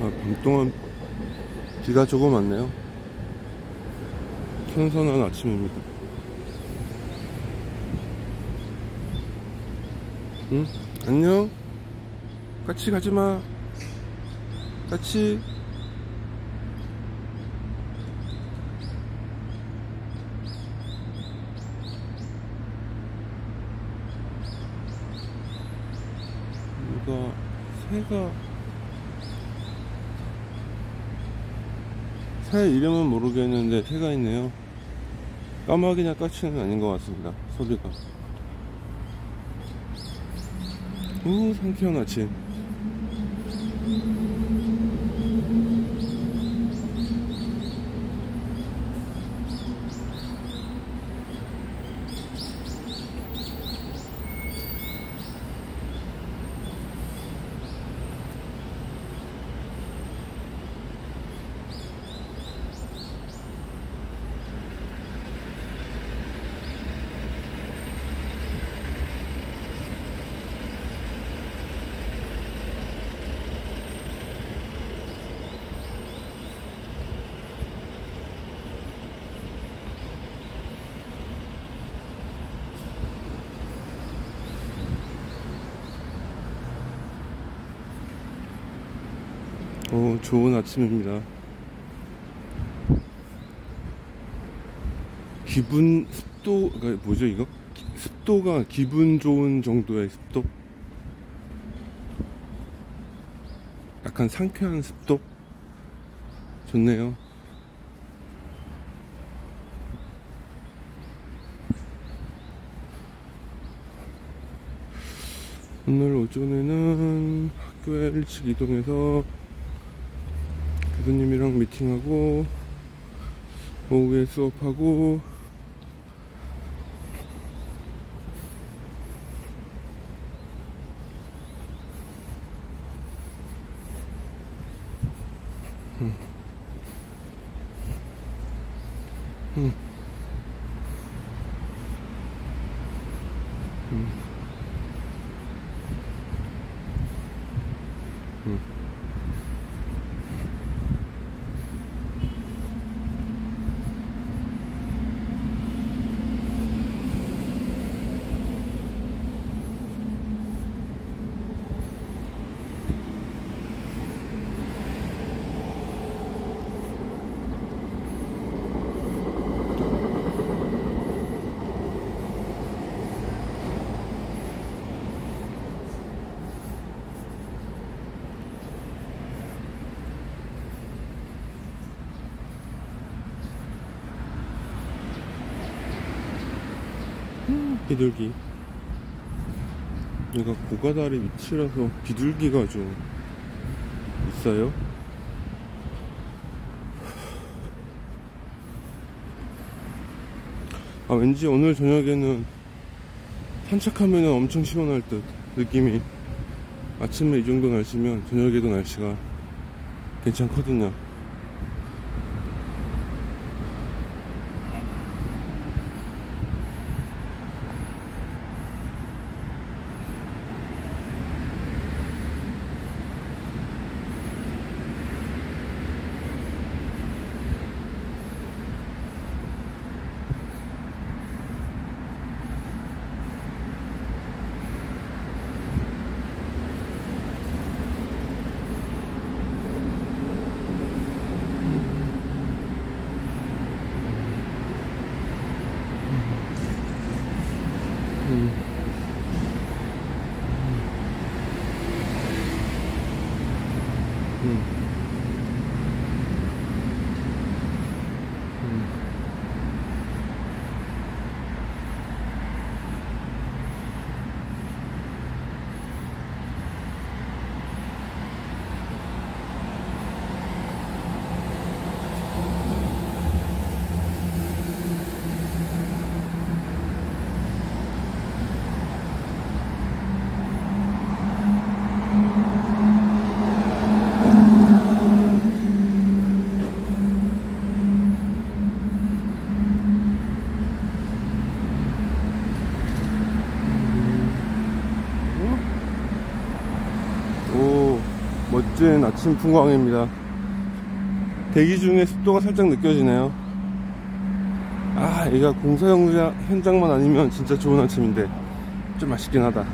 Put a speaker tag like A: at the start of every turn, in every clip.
A: 아, 밤 동안 비가 조금 왔네요. 선선한 아침입니다. 응? 안녕? 같이 가지마. 같이. 이거 새가 새 이름은 모르겠는데 새가 있네요. 까마귀냐 까치는 아닌 것 같습니다. 소리가. 오 상쾌한 아침 오 좋은 아침입니다 기분 습도가 뭐죠 이거? 기- 습도가 기분 좋은 정도의 습도? 약간 상쾌한 습도? 좋네요 오늘 오전에는 학교에 일찍 이동해서 교수님이랑 미팅하고 오후에 수업하고 음. 음. 음. 음. 비둘기. 얘가 고가다리 위치라서 비둘기가 좀 있어요? 아 왠지 오늘 저녁에는 산책하면 엄청 시원할 듯 느낌이. 아침에 이 정도 날씨면 저녁에도 날씨가 괜찮거든요 음. 음. 음. 멋진 아침 풍광입니다. 대기 중에 습도가 살짝 느껴지네요. 아, 얘가 공사 현장, 현장만 아니면 진짜 좋은 아침인데 좀 아쉽긴 하다.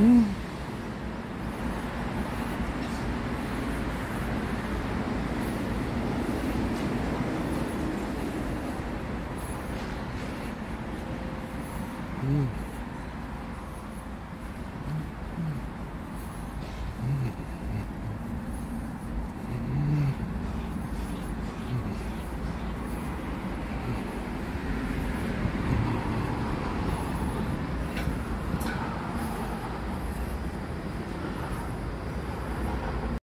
A: 음.